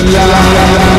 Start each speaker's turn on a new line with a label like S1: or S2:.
S1: Bismillah